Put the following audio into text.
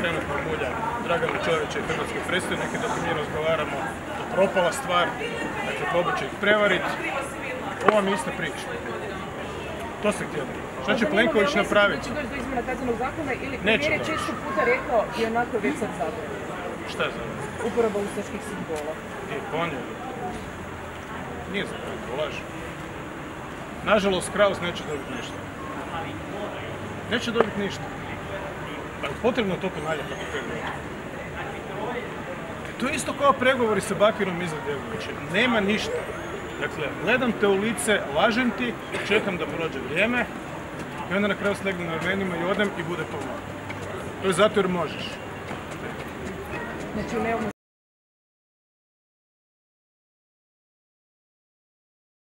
trenutno mulja Dragana Čovića i hrvatske predstavnike dok mi razgovaramo o propala stvar, dakle probat će ih prevarit. Ovo vam je ista priča. To ste htjeli. Šta će Plenković napraviti? Će doći do izmjena kaznenog zakona ili Neće premijer je često puta rekao i onako već sad. Šta je za Uporaba ustaških simbola. I on je. Nije za to, laže. Nažalost, Kraus neće dobiti ništa. Neće dobiti ništa. Je potrebno to ponavljati ako pregovori. To je isto kao pregovori sa Bakirom Izetbegovićem. Nema ništa. Dakle, gledam te u lice, lažem ti, čekam da prođe vrijeme i onda na kraju slegnem na ramenima i odem i bude to To je zato jer možeš. Znači,